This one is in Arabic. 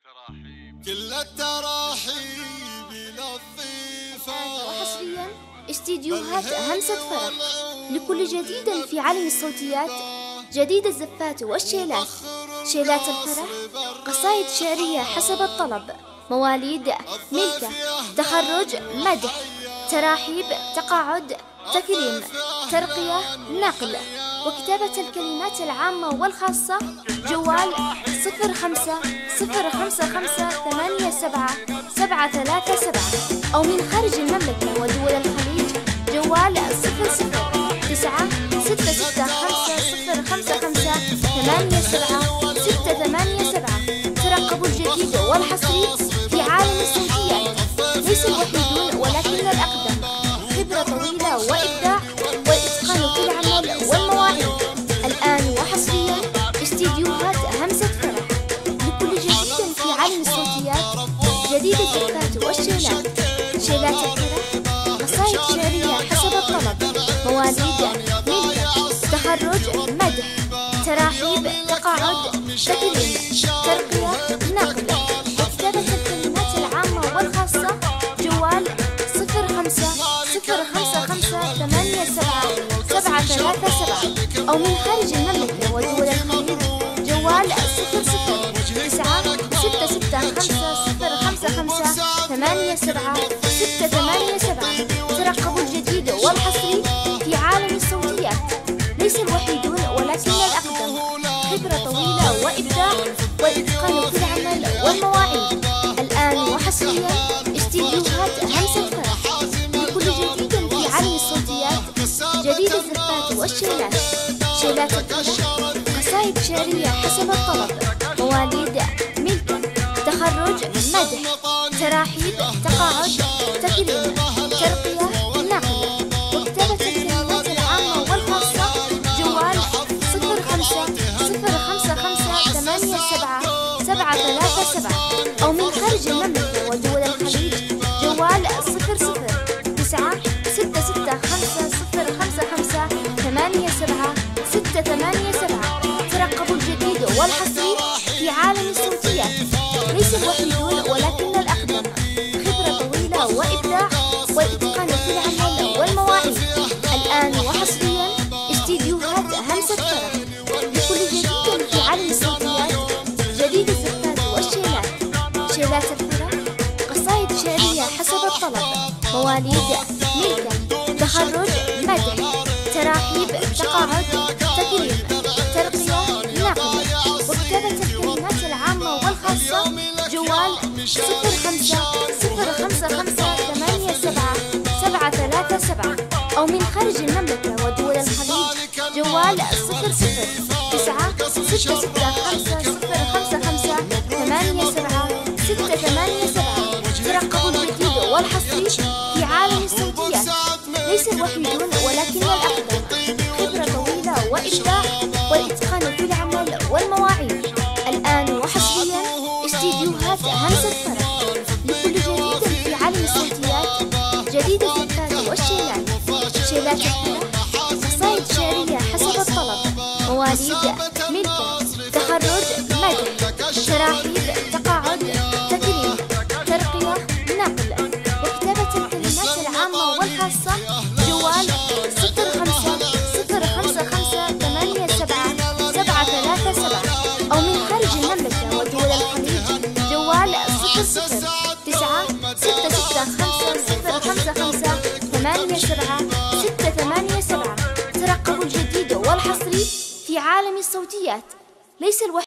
التراحيب. كل التراحيب لطيفة وحصريا استديوهات همسة فرح لكل جديد في عالم الصوتيات جديد الزفات والشيلات. شيلات الفرح قصائد شعرية حسب الطلب. مواليد ملكة تخرج مدح. تراحيب تقاعد تكريم ترقية نقل. وكتابة الكلمات العامة والخاصة جوال صفر خمسة صفر خمسة خمسة ثمانية سبعة سبعة ثلاثة سبعة. أو من خارج المملكة ودول الخليج جوال صفر صفر تسعة ستة ستة خمسة صفر خمسة خمسة ثمانية سبعة ستة ثمانية سبعة. ترقبوا الجديد والحصري والشيلات شيلات الفرح قصائد شعرية حسب الطلب. مواليد ملكة تخرج مدح. تراحيب تقاعد تكريم ترقية نقل وكتابة الكلمات العامة والخاصة. جوال صفر خمسة صفر خمسة خمسة ثمانية سبعة سبعة ثلاثة سبعة. أو من خارج المملكة ودول سبعة ستة ثمانية سبعة. ترقبوا الجديد والحصري في عالم الصوتيات ليس الوحيدون ولكن الأقدم. خبرة طويلة وإبداع والإتقان في العمل والمواعيد. الآن وحصريا استديوهات همسة فرح لكل جديد في عالم الصوتيات جديد الزفات والشيلات. شيلات الفرح قصائد شعرية حسب الطلب. تقاعد تكريم ترقية نقل وكتابة الكلمات العامة والخاصة جوال صفر خمسة صفر خمسة خمسة ثمانية سبعة سبعة ثلاثة سبعة أو من خارج المملكة ودول الخليج جوال صفر صفر تسعة ستة ستة خمسة صفر خمسة خمسة ثمانية سبعة ستة ثمانية سبعة ترقبوا الجديد والحصري في عالم الصوتيات ليس شيلات الفرح قصائد شعرية حسب الطلب مواليد ملكة تخرج مدح تراحيب تقاعد تكريم ترقية نقل وكتابة الكلمات العامة والخاصة جوال صفر خمسة صفر خمسة خمسة ثمانية سبعة سبعة ثلاثة سبعة أو من خارج المملكة ودول الخليج جوال صفر صفر تسعة ستة ستة ترقبوا الجديد والحصري في عالم الصوتيات ليس الوحيدون ولكن الأقدم خبرة طويلة وإبداع والإتقان في العمل والمواعيد. الآن وحصريا استديوهات همسة فرح لكل جديد في عالم الصوتيات جديد الزفات والشيلات شيلات الفرح والخاصة جوال صفر خمسة صفر خمسة خمسة ثمانية سبعة سبعة ثلاثة سبعة. أو من خارج المملكة ودول الخليج جوال صفر صفر تسعة ستة ستة خمسة صفر خمسة خمسة ثمانية سبعة ستة ثمانية سبعة. ترقبوا الجديد والحصري في عالم الصوتيات. ليس الوحيد